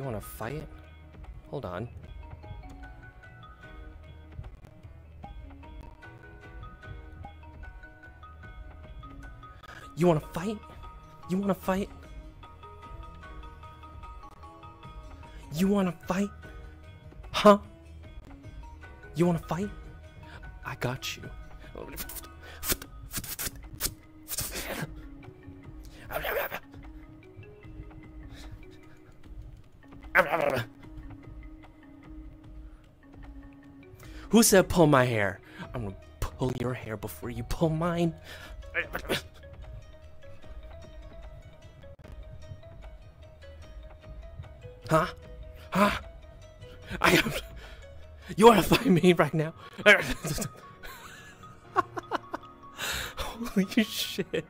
You wanna fight? Hold on. You wanna fight? You wanna fight? You wanna fight? Huh? You wanna fight? I got you. Who said pull my hair? I'm gonna pull your hair before you pull mine. Huh? Huh? I am. You wanna fight me right now? Holy shit.